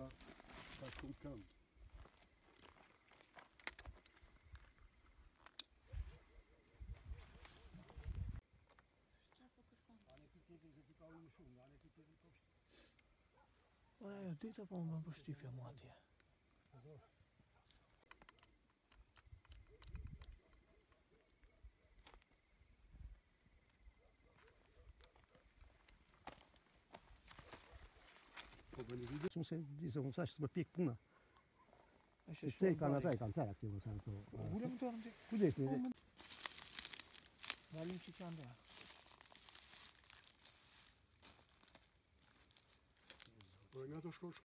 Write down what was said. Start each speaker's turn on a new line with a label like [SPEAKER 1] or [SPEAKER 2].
[SPEAKER 1] ka çinkam. Je këmë. pas que je prends.
[SPEAKER 2] On est më je sais pas
[SPEAKER 3] bëni video. Shumë se dizë unë sash të më pik puna. Është shumë. kanë ata kanë ato.
[SPEAKER 2] Ulem të ardhi. Ku deshni? Po, Valim çka ndaj. Po nga të shkosh.